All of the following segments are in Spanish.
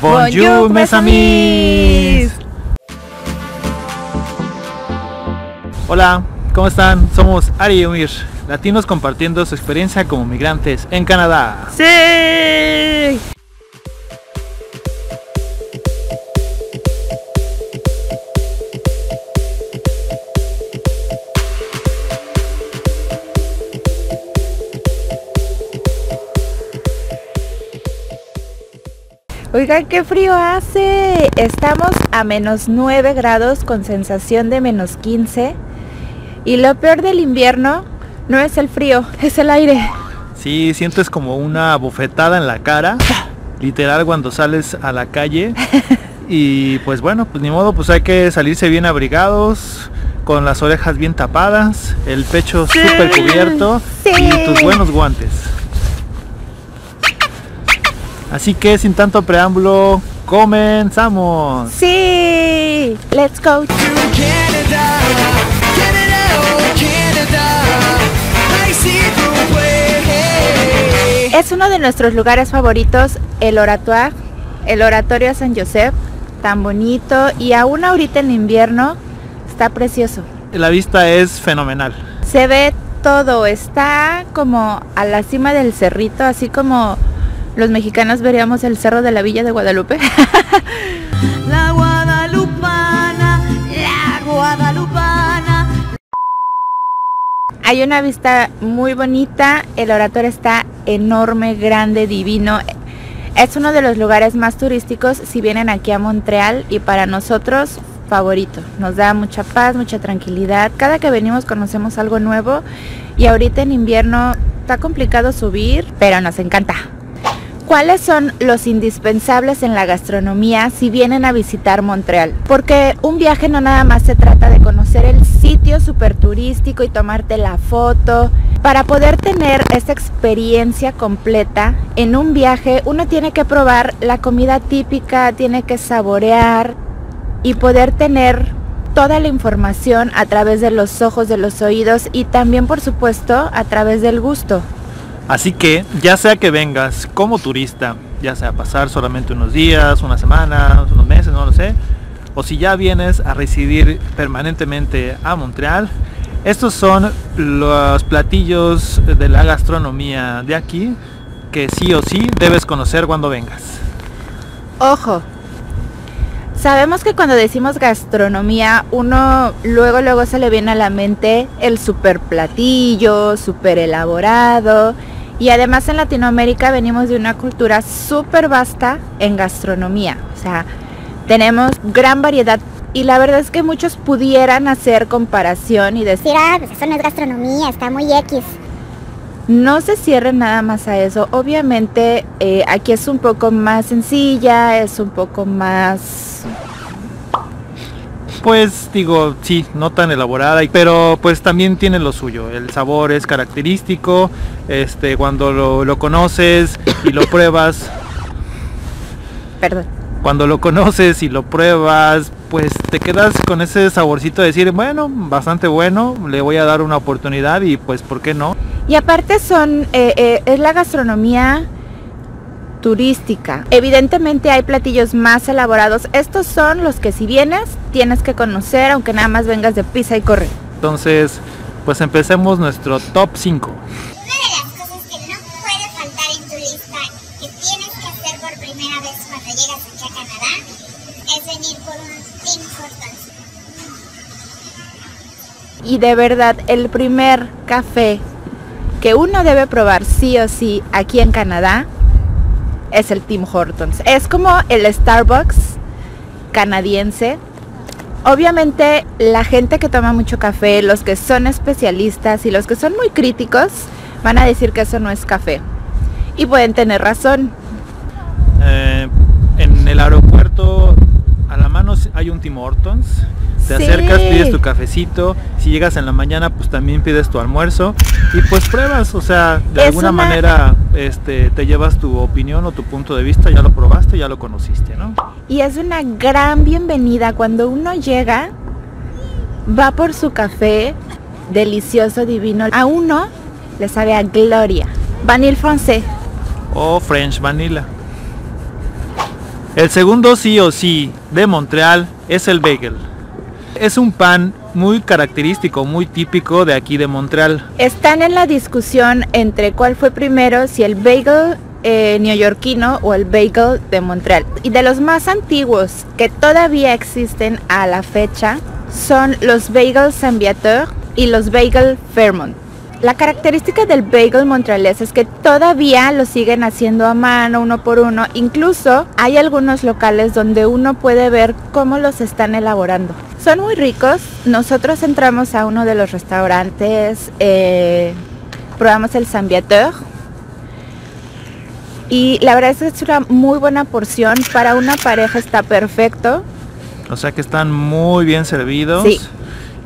Bonjour, mes amis. Hola, ¿cómo están? Somos Ari y Umir, latinos compartiendo su experiencia como migrantes en Canadá. ¡Sí! Oigan, qué frío hace. Estamos a menos 9 grados con sensación de menos 15. Y lo peor del invierno no es el frío, es el aire. Sí, sientes como una bofetada en la cara, literal cuando sales a la calle. Y pues bueno, pues ni modo, pues hay que salirse bien abrigados, con las orejas bien tapadas, el pecho Sí, súper cubierto y tus buenos guantes. Así que sin tanto preámbulo, comenzamos. Sí, let's go. Es uno de nuestros lugares favoritos, el Oratoire, el Oratorio San Josep, tan bonito y aún ahorita en invierno está precioso. La vista es fenomenal. Se ve todo, está como a la cima del cerrito, así como los mexicanos veríamos el cerro de la Villa de Guadalupe. La Guadalupana, la Guadalupana. Hay una vista muy bonita, el oratorio está enorme, grande, divino. Es uno de los lugares más turísticos si vienen aquí a Montreal y para nosotros favorito. Nos da mucha paz, mucha tranquilidad. Cada que venimos conocemos algo nuevo y ahorita en invierno está complicado subir, pero nos encanta. ¿Cuáles son los indispensables en la gastronomía si vienen a visitar Montreal? Porque un viaje no nada más se trata de conocer el sitio súper turístico y tomarte la foto. Para poder tener esta experiencia completa en un viaje, uno tiene que probar la comida típica, tiene que saborear y poder tener toda la información a través de los ojos, de los oídos y también, por supuesto, a través del gusto. Así que ya sea que vengas como turista, ya sea pasar solamente unos días, una semana, unos meses, no lo sé, o si ya vienes a residir permanentemente a Montreal, estos son los platillos de la gastronomía de aquí que sí o sí debes conocer cuando vengas. Ojo, sabemos que cuando decimos gastronomía, uno luego luego se le viene a la mente el super platillo, super elaborado. Y además en Latinoamérica venimos de una cultura súper vasta en gastronomía. O sea, tenemos gran variedad y la verdad es que muchos pudieran hacer comparación y decir, ah, pues eso no es gastronomía, está muy X. no se cierren nada más a eso. Obviamente eh, aquí es un poco más sencilla, es un poco más Pues digo, sí, no tan elaborada, y- pero pues también tiene lo suyo. El sabor es característico, este, cuando lo, lo conoces y lo pruebas, Perdón. cuando lo conoces y lo pruebas, pues te quedas con ese saborcito de decir, bueno, bastante bueno, le voy a dar una oportunidad y pues, ¿por qué no? Y aparte son, eh, eh, es la gastronomía turística. Evidentemente hay platillos más elaborados. Estos son los que si vienes tienes que conocer, aunque nada más vengas de pisa y corre. Entonces, pues empecemos nuestro top 5. Una de las cosas que no puede faltar en tu lista que tienes que hacer por primera vez cuando llegas aquí a Canadá es venir por un Tim Hortons. Y de verdad, el primer café que uno debe probar sí o sí aquí en Canadá es el Tim Hortons. Es como el Starbucks canadiense. Obviamente la gente que toma mucho café, los que son especialistas y los que son muy críticos van a decir que eso no es café. Y pueden tener razón. Eh, en el aeropuerto a la mano hay un Tim Hortons. Te Sí. acercas, pides tu cafecito. Si llegas en la mañana, pues también pides tu almuerzo. Y pues pruebas, o sea, de Es alguna una- manera este, te llevas tu opinión o tu punto de vista. Ya lo probaste, ya lo conociste, ¿no? Y es una gran bienvenida cuando uno llega, va por su café delicioso, divino. A uno le sabe a gloria. Vanille francés. O French Vanilla. El segundo sí o sí de Montreal es el bagel. Es un pan muy característico, muy típico de aquí de Montreal. Están en la discusión entre cuál fue primero, si el bagel eh, neoyorquino o el bagel de Montreal. Y de los más antiguos que todavía existen a la fecha son los bagel Saint-Viateur y los bagel Fairmont. La característica del bagel montrealés es que todavía lo siguen haciendo a mano, uno por uno. Incluso hay algunos locales donde uno puede ver cómo los están elaborando. Son muy ricos. Nosotros entramos a uno de los restaurantes, eh, probamos el Saint-Viateur. Y la verdad es que es una muy buena porción. Para una pareja está perfecto. O sea que están muy bien servidos. Sí.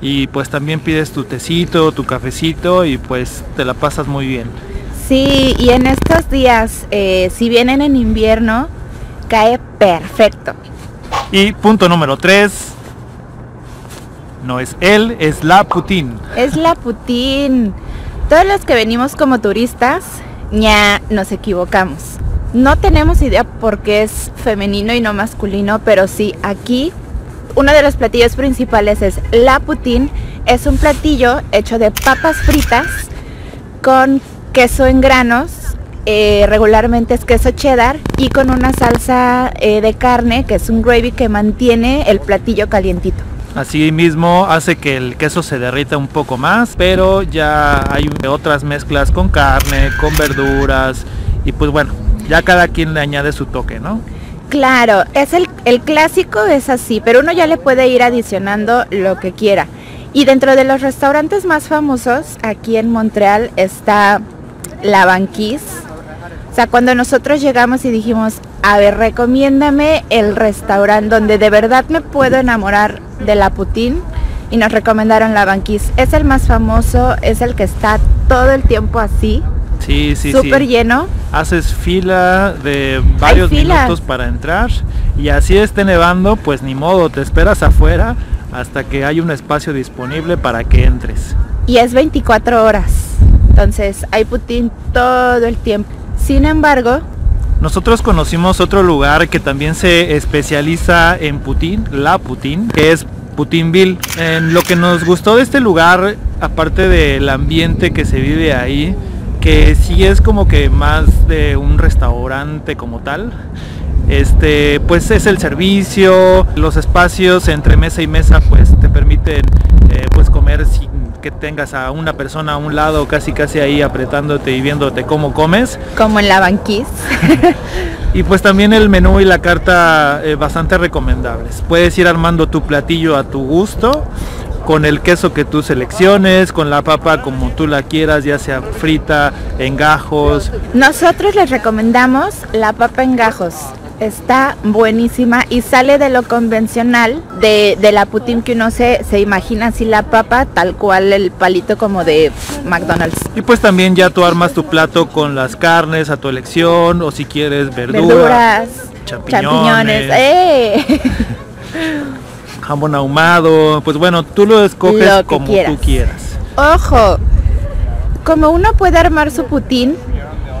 Y pues también pides tu tecito, tu cafecito y pues te la pasas muy bien. Sí, y en estos días, eh, si vienen en invierno, cae perfecto. Y punto número 3. No es él, es la Putin. Es la Putin. Todos los que venimos como turistas, ya nos equivocamos. No tenemos idea por qué es femenino y no masculino, pero sí, aquí uno de los platillos principales es la Putin. Es un platillo hecho de papas fritas con queso en granos. eh, regularmente es queso cheddar y con una salsa eh, de carne que es un gravy que mantiene el platillo calientito. Así mismo hace que el queso se derrita un poco más, pero ya hay otras mezclas con carne, con verduras y pues bueno, ya cada quien le añade su toque, ¿no? Claro, es el, el clásico es así, pero uno ya le puede ir adicionando lo que quiera. Y dentro de los restaurantes más famosos aquí en Montreal está La Banquise. O sea, cuando nosotros llegamos y dijimos, a ver, recomiéndame el restaurante donde de verdad me puedo enamorar de la Putin. Y nos recomendaron La Banquise. Es el más famoso, es el que está todo el tiempo así, Sí, sí, súper sí. lleno. Haces fila de varios minutos para entrar y así esté nevando, pues ni modo, te esperas afuera hasta que hay un espacio disponible para que entres. y es 24 horas. Entonces hay Putin todo el tiempo. Sin embargo, Nosotros conocimos otro lugar que también se especializa en Putin, la Putin, que es Putinville. En lo que nos gustó de este lugar, aparte del ambiente que se vive ahí, que sí es como que más de un restaurante como tal. Este, pues es el servicio, los espacios entre mesa y mesa, pues te permiten eh, pues comer sin que tengas a una persona a un lado casi casi ahí apretándote y viéndote cómo comes. como en la banquise, Y pues también el menú y la carta eh, bastante recomendables. Puedes ir armando tu platillo a tu gusto, con el queso que tú selecciones, con la papa como tú la quieras, ya sea frita, en gajos. nosotros les recomendamos la papa en gajos. Está buenísima y sale de lo convencional de, de la Putin que uno se, se imagina así la papa, tal cual el palito como de McDonald's. Y pues también ya tú armas tu plato con las carnes a tu elección, o si quieres verdura, Verduras, champiñones. champiñones. ¡eh! jamón ahumado. Pues bueno, tú lo escoges Lo como quieras. tú quieras. Ojo, como uno puede armar su putín,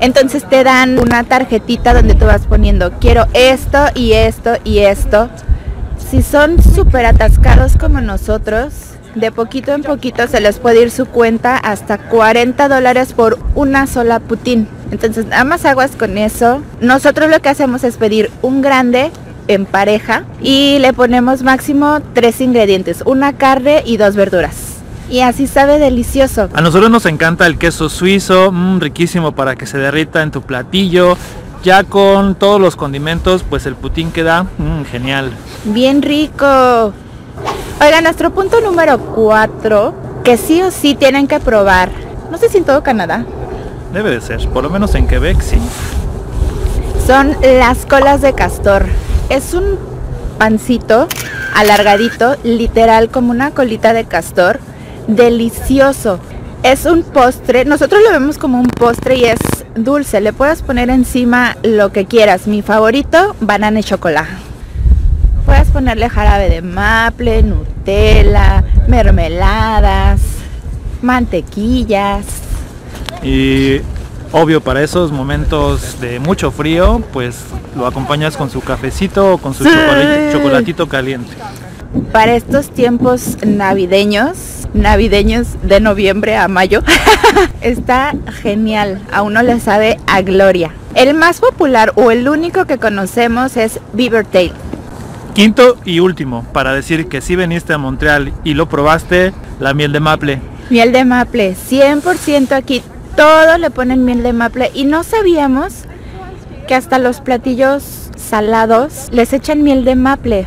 entonces te dan una tarjetita donde tú vas poniendo, quiero esto y esto y esto. Si son súper atascados como nosotros, de poquito en poquito se les puede ir su cuenta hasta 40 dólares por una sola putín. Entonces nada más aguas con eso. Nosotros lo que hacemos es pedir un grande en pareja y le ponemos máximo tres ingredientes, una carne y dos verduras. Y así sabe delicioso. A nosotros nos encanta el queso suizo, mm, riquísimo para que se derrita en tu platillo. Ya con todos los condimentos, pues el putín queda mm, genial. Bien rico. Oiga, nuestro punto número 4, que sí o sí tienen que probar. No sé si en todo Canadá. Debe de ser, por lo menos en Quebec sí. Son las colas de castor. Es un pancito alargadito, literal como una colita de castor. Delicioso. Es un postre, nosotros lo vemos como un postre y es dulce. Le puedes poner encima lo que quieras. Mi favorito, banana y chocolate. Puedes ponerle jarabe de maple, Nutella, mermeladas, mantequillas. Y Obvio, para esos momentos de mucho frío, pues lo acompañas con su cafecito o con su Sí. chocolate- chocolatito caliente. Para estos tiempos navideños, navideños de noviembre a mayo, está genial. A uno le sabe a gloria. El más popular o el único que conocemos es Beaver Tail. Quinto y último, para decir que si veniste a Montreal y lo probaste, la miel de maple. Miel de maple, 100% aquí. Todo le ponen miel de maple y no sabíamos que hasta los platillos salados les echan miel de maple.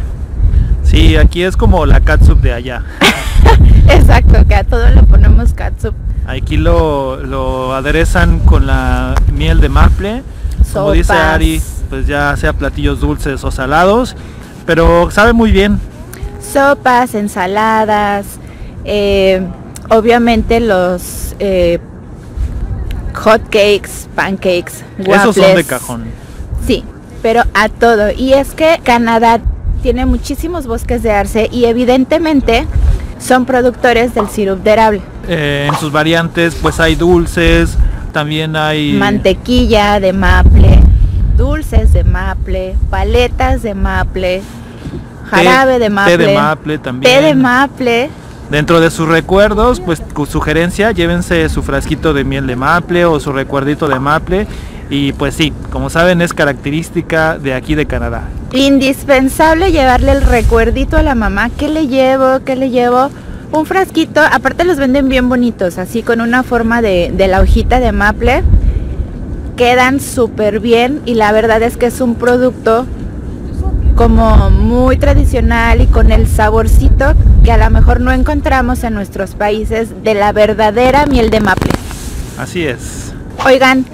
Sí, aquí es como la catsup de allá. Exacto, que a todo le ponemos catsup. Aquí lo, lo aderezan con la miel de maple. Como dice Sopas. Ari, pues ya sea platillos dulces o salados. Pero sabe muy bien. sopas, ensaladas, eh, obviamente los eh, hot cakes, pancakes, Esos son de waffles. cajón. Sí, pero a todo. Y es que Canadá tiene muchísimos bosques de arce y evidentemente son productores del sirup de érable. Eh, en sus variantes pues hay dulces, también hay... Mantequilla de maple, dulces de maple, paletas de maple, jarabe de maple, té de maple también. té de maple. Dentro de sus recuerdos, pues sugerencia, llévense su frasquito de miel de maple o su recuerdito de maple. Y pues sí, como saben es característica de aquí de Canadá. Indispensable llevarle el recuerdito a la mamá. ¿Qué le llevo? ¿Qué le llevo? Un frasquito, aparte los venden bien bonitos, así con una forma de, de la hojita de maple. Quedan súper bien y la verdad es que es un producto como muy tradicional y con el saborcito que a lo mejor no encontramos en nuestros países de la verdadera miel de maple. Así es. Oigan,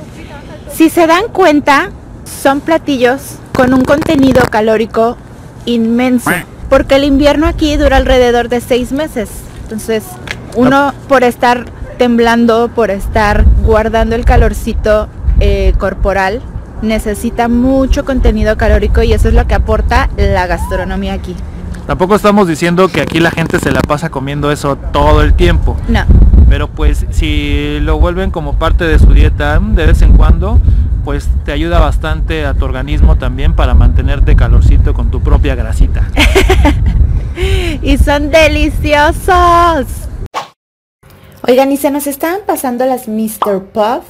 si se dan cuenta, son platillos con un contenido calórico inmenso, porque el invierno aquí dura alrededor de seis meses. Entonces, uno por estar temblando, por estar guardando el calorcito eh, corporal, necesita mucho contenido calórico y eso es lo que aporta la gastronomía aquí. Tampoco estamos diciendo que aquí la gente se la pasa comiendo eso todo el tiempo. No, Pero pues si lo vuelven como parte de su dieta mm, de vez en cuando, pues te ayuda bastante a tu organismo también para mantenerte calorcito con tu propia grasita. y son deliciosos. Oigan, y se nos estaban pasando las Mr. Puff.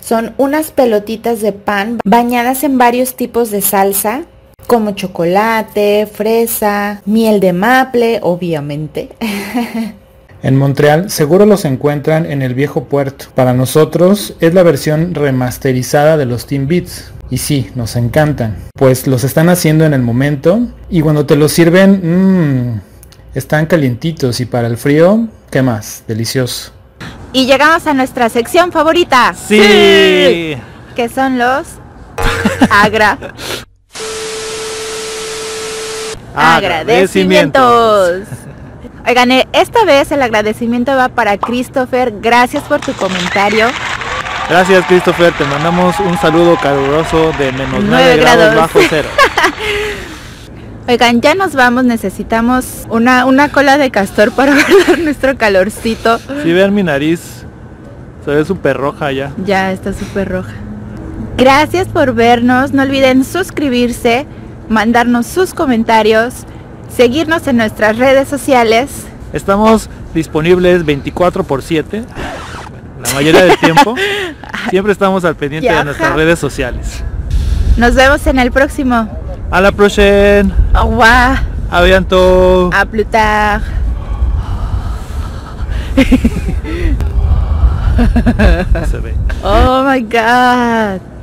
Son unas pelotitas de pan bañadas en varios tipos de salsa, como chocolate, fresa, miel de maple, obviamente. En Montreal seguro los encuentran en el viejo puerto. Para nosotros es la versión remasterizada de los Team Beats. Y sí, nos encantan. Pues los están haciendo en el momento. Y cuando te los sirven, mmm, están calientitos. Y para el frío, ¿qué más? Delicioso. Y llegamos a nuestra sección favorita. Sí. Que son los agra. Agradecimientos. Oigan, eh, esta vez el agradecimiento va para Christopher. Gracias por tu comentario. Gracias Christopher, te mandamos un saludo caluroso de menos 9 Nueve grados, grados. bajo cero. Oigan, ya nos vamos, necesitamos una, una cola de castor para guardar nuestro calorcito. Si vean mi nariz, se ve súper roja ya. Ya está súper roja. Gracias por vernos. No olviden suscribirse, mandarnos sus comentarios, seguirnos en nuestras redes sociales. Estamos disponibles 24 por 7, la mayoría del tiempo. Siempre estamos al pendiente de nuestras redes sociales. Nos vemos en el próximo. A la próxima. Au revoir. A bientôt. A plus tard. Se ve. Oh my god.